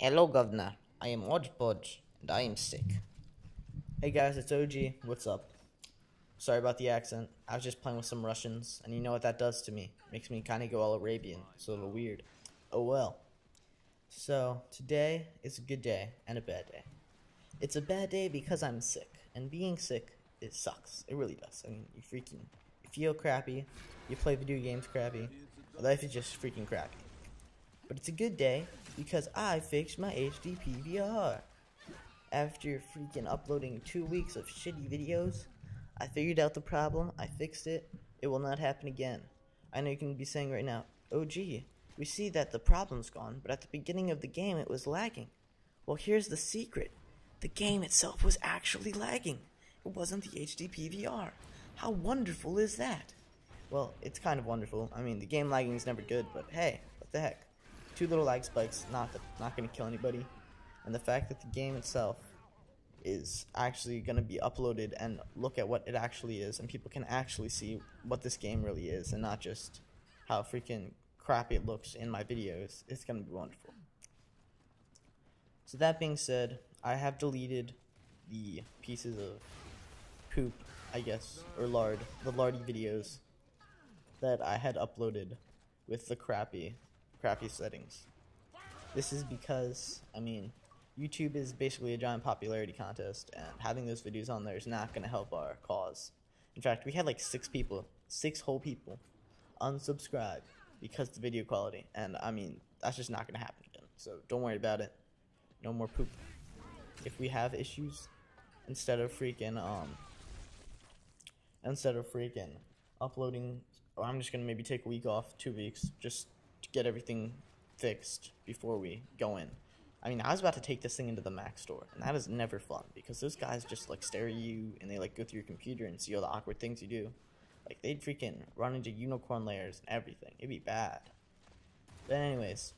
Hello, Governor. I am Ogepodge, and I am sick. Hey guys, it's OG. What's up? Sorry about the accent. I was just playing with some Russians, and you know what that does to me. Makes me kind of go all Arabian. It's a little weird. Oh well. So, today is a good day and a bad day. It's a bad day because I'm sick, and being sick, it sucks. It really does. I mean, you freaking you feel crappy, you play video games crappy, life is just freaking crappy. But it's a good day because I fixed my HD PVR. After freaking uploading two weeks of shitty videos, I figured out the problem, I fixed it, it will not happen again. I know you can be saying right now, oh gee, we see that the problem's gone, but at the beginning of the game it was lagging. Well, here's the secret the game itself was actually lagging. It wasn't the HD PVR. How wonderful is that? Well, it's kind of wonderful. I mean, the game lagging is never good, but hey, what the heck? Two little lag spikes, not not gonna kill anybody. And the fact that the game itself is actually gonna be uploaded and look at what it actually is, and people can actually see what this game really is, and not just how freaking crappy it looks in my videos. It's gonna be wonderful. So that being said, I have deleted the pieces of poop, I guess, or lard, the lardy videos that I had uploaded with the crappy, crappy settings. This is because, I mean, YouTube is basically a giant popularity contest, and having those videos on there is not going to help our cause. In fact, we had like six people, six whole people, unsubscribe because the video quality, and I mean, that's just not going to happen again. So don't worry about it. No more poop. If we have issues, instead of freaking, um, instead of freaking uploading I'm just gonna maybe take a week off, two weeks, just to get everything fixed before we go in. I mean, I was about to take this thing into the Mac store, and that is never fun because those guys just like stare at you and they like go through your computer and see all the awkward things you do. Like they'd freaking run into unicorn layers and everything. It'd be bad. But anyways,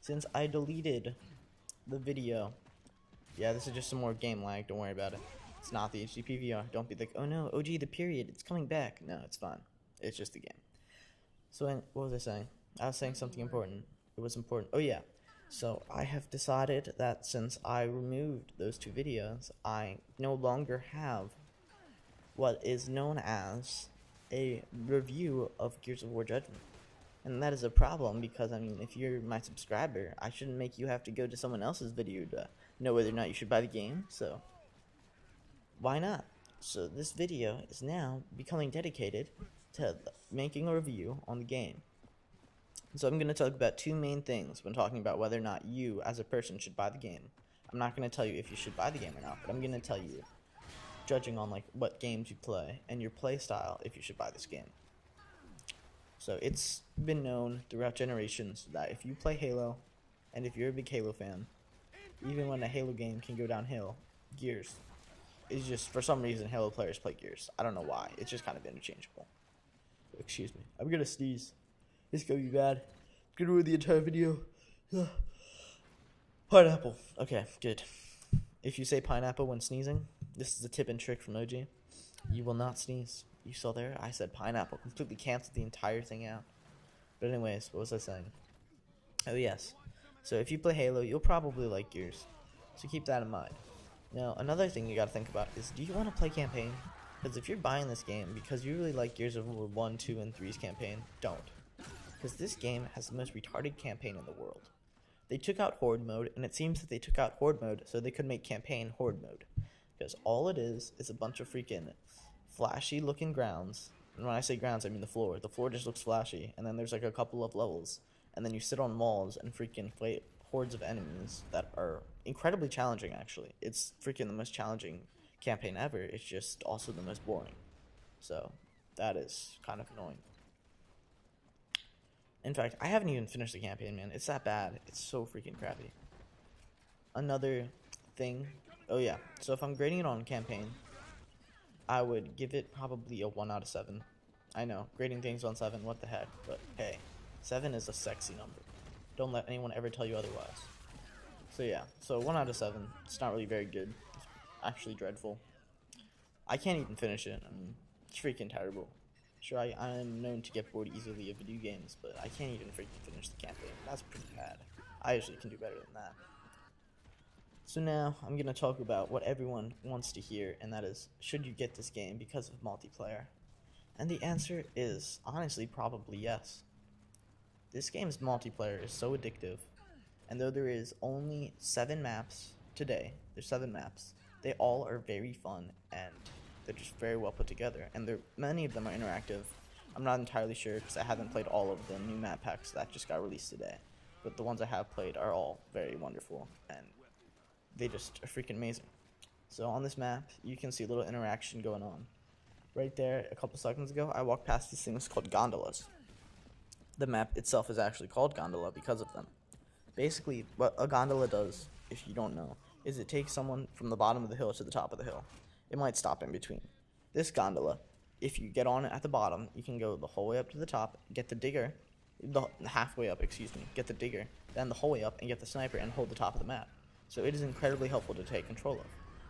since I deleted the video, yeah, this is just some more game lag. Don't worry about it. It's not the HD PVR. Don't be like, oh no, OG the period. It's coming back. No, it's fine. It's just the game. So what was I saying? I was saying something important. It was important. Oh yeah. So I have decided that since I removed those two videos, I no longer have what is known as a review of Gears of War Judgment. And that is a problem because, I mean, if you're my subscriber, I shouldn't make you have to go to someone else's video to know whether or not you should buy the game, so why not? So this video is now becoming dedicated to making a review on the game. So I'm going to talk about two main things when talking about whether or not you, as a person, should buy the game. I'm not going to tell you if you should buy the game or not, but I'm going to tell you, judging on like what games you play and your play style, if you should buy this game. So it's been known throughout generations that if you play Halo, and if you're a big Halo fan, even when a Halo game can go downhill, Gears is just for some reason Halo players play Gears. I don't know why. It's just kind of interchangeable. Excuse me. I'm gonna sneeze. It's gonna be bad. It's gonna ruin the entire video. pineapple. Okay, good. If you say pineapple when sneezing, this is a tip and trick from OG. You will not sneeze. You saw there? I said pineapple. Completely canceled the entire thing out. But anyways, what was I saying? Oh yes. So if you play Halo, you'll probably like Gears. So keep that in mind. Now, another thing you gotta think about is do you want to play campaign? Because if you're buying this game because you really like Gears of War 1, 2, and 3's campaign, don't. Because this game has the most retarded campaign in the world. They took out Horde mode, and it seems that they took out Horde mode so they could make campaign Horde mode. Because all it is is a bunch of freaking flashy looking grounds. And when I say grounds, I mean the floor. The floor just looks flashy, and then there's like a couple of levels. And then you sit on walls and freaking fight hordes of enemies that are incredibly challenging, actually. It's freaking the most challenging campaign ever. It's just also the most boring. So that is kind of annoying. In fact, I haven't even finished the campaign, man. It's that bad. It's so freaking crappy. Another thing. Oh yeah. So if I'm grading it on campaign, I would give it probably a 1 out of 7. I know, grading things on 7, what the heck. But hey, 7 is a sexy number. Don't let anyone ever tell you otherwise. So yeah, so 1 out of 7. It's not really very good It's actually dreadful. I can't even finish it. I mean, it's freaking terrible. Sure, I, I am known to get bored easily of video games, but I can't even freaking finish the campaign. That's pretty bad. I usually can do better than that. So now I'm going to talk about what everyone wants to hear, and that is should you get this game because of multiplayer? And the answer is honestly probably yes. This game's multiplayer is so addictive, and though there is only seven maps today, there's seven maps, they all are very fun and they're just very well put together, and many of them are interactive. I'm not entirely sure because I haven't played all of the new map packs that just got released today, but the ones I have played are all very wonderful and they just are freaking amazing. So on this map, you can see a little interaction going on. Right there, a couple seconds ago, I walked past these things called gondolas. The map itself is actually called gondola because of them. Basically, what a gondola does, if you don't know, is it takes someone from the bottom of the hill to the top of the hill. It might stop in between. This gondola, if you get on it at the bottom, you can go the whole way up to the top, get the digger, the halfway up, excuse me, get the digger, then the whole way up and get the sniper and hold the top of the map so it is incredibly helpful to take control of.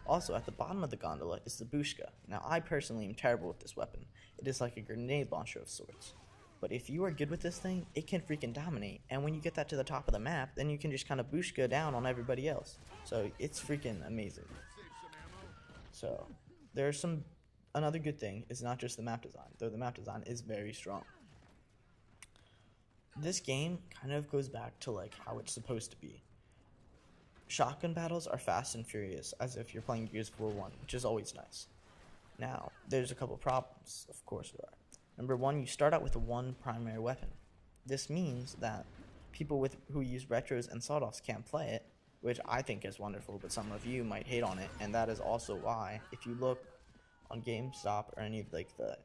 Also, at the bottom of the gondola is the Booshka. Now, I personally am terrible with this weapon. It is like a grenade launcher of sorts. But if you are good with this thing, it can freaking dominate. And when you get that to the top of the map, then you can just kind of Booshka down on everybody else. So it's freaking amazing. So, there's some... Another good thing is not just the map design, though the map design is very strong. This game kind of goes back to like how it's supposed to be Shotgun battles are fast and furious, as if you're playing Gears of War 1, which is always nice. Now, there's a couple problems, of course there are. Number one, you start out with one primary weapon. This means that people with who use retros and sawed-offs can't play it, which I think is wonderful, but some of you might hate on it, and that is also why, if you look on GameStop or any of like the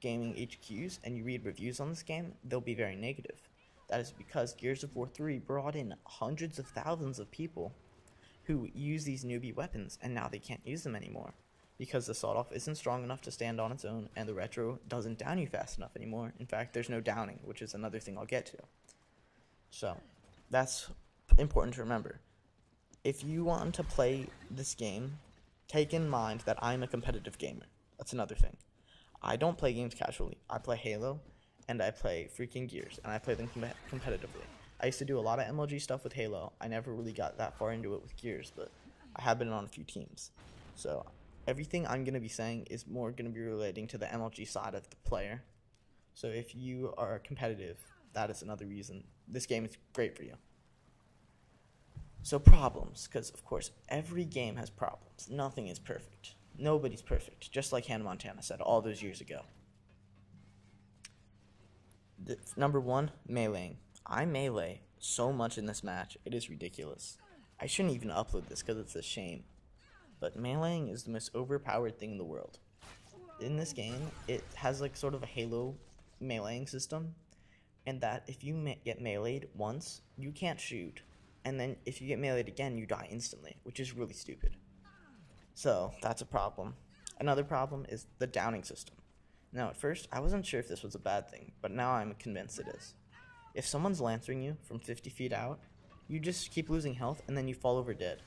gaming HQs and you read reviews on this game, they'll be very negative. That is because Gears of War 3 brought in hundreds of thousands of people who use these newbie weapons, and now they can't use them anymore because the sawed off isn't strong enough to stand on its own, and the retro doesn't down you fast enough anymore. In fact, there's no downing, which is another thing I'll get to. So, that's important to remember. If you want to play this game, take in mind that I'm a competitive gamer. That's another thing. I don't play games casually. I play Halo, and I play freaking Gears, and I play them com- competitively. I used to do a lot of MLG stuff with Halo. I never really got that far into it with Gears, but I have been on a few teams. So everything I'm going to be saying is more going to be relating to the MLG side of the player. So if you are competitive, that is another reason this game is great for you. So problems, because of course every game has problems. Nothing is perfect. Nobody's perfect, just like Hannah Montana said all those years ago. The, number one, meleeing. I melee so much in this match, it is ridiculous. I shouldn't even upload this because it's a shame. But meleeing is the most overpowered thing in the world. In this game, it has like sort of a Halo meleeing system, and that if you me get meleeed once, you can't shoot, and then if you get meleeed again, you die instantly, which is really stupid. So that's a problem. Another problem is the downing system. Now, at first, I wasn't sure if this was a bad thing, but now I'm convinced it is. If someone's lancering you from 50 feet out, you just keep losing health and then you fall over dead.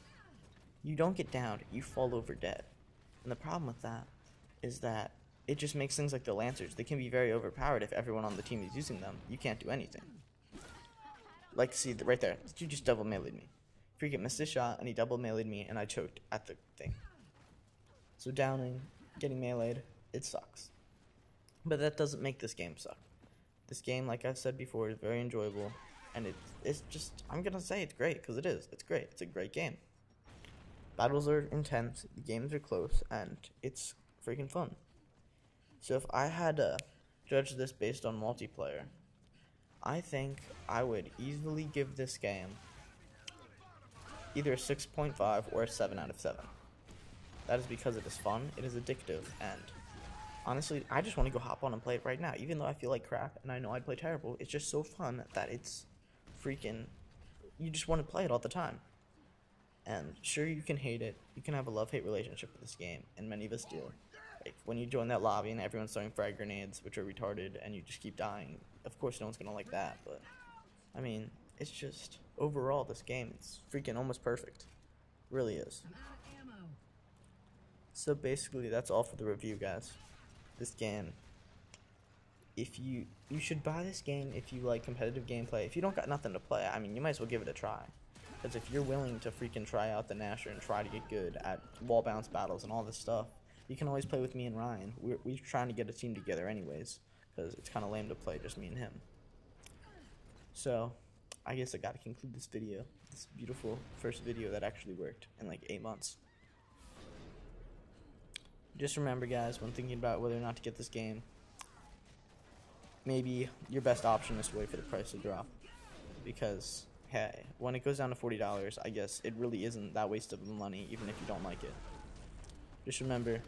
You don't get downed, you fall over dead. And the problem with that is that it just makes things like the Lancers, they can be very overpowered if everyone on the team is using them. You can't do anything. Like, see, right there, you just double meleeed me. Freaking missed his shot, and he double meleeed me, and I choked at the thing. So downing, getting meleeed, it sucks. But that doesn't make this game suck. This game, like I've said before, is very enjoyable, and it's it's just I'm gonna say it's great because it is. It's great. It's a great game. Battles are intense, the games are close, and it's freaking fun. So if I had to judge this based on multiplayer, I think I would easily give this game either a 6.5 or a 7 out of 7. That is because it is fun, it is addictive, and honestly, I just want to go hop on and play it right now. Even though I feel like crap and I know I'd play terrible, it's just so fun that it's freaking. You just want to play it all the time. And sure, you can hate it. You can have a love hate relationship with this game, and many of us do. Like when you join that lobby and everyone's throwing frag grenades, which are retarded, and you just keep dying. Of course, no one's gonna like that, but I mean, it's just overall this game. It's freaking almost perfect. It really is. So basically, that's all for the review, guys this game. If you you should buy this game if you like competitive gameplay. If you don't got nothing to play, I mean, you might as well give it a try. Because if you're willing to freaking try out the Gnasher and try to get good at wall bounce battles and all this stuff, you can always play with me and Ryan. We're, we're trying to get a team together anyways, because it's kind of lame to play just me and him. So, I guess I gotta conclude this video, this beautiful first video that actually worked in like eight months. Just remember, guys, when thinking about whether or not to get this game, maybe your best option is to wait for the price to drop. Because, hey, when it goes down to $40, I guess it really isn't that waste of money, even if you don't like it. Just remember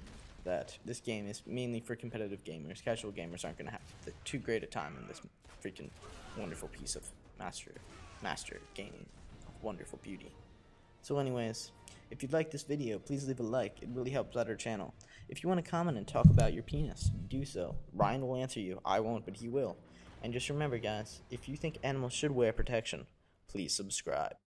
that this game is mainly for competitive gamers. Casual gamers aren't going to have the, too great a time in this freaking wonderful piece of master, master gaming wonderful beauty. So anyways, if you'd like this video, please leave a like. It really helps out our channel. If you want to comment and talk about your penis, do so. Ryan will answer you. I won't, but he will. And just remember, guys, if you think animals should wear protection, please subscribe.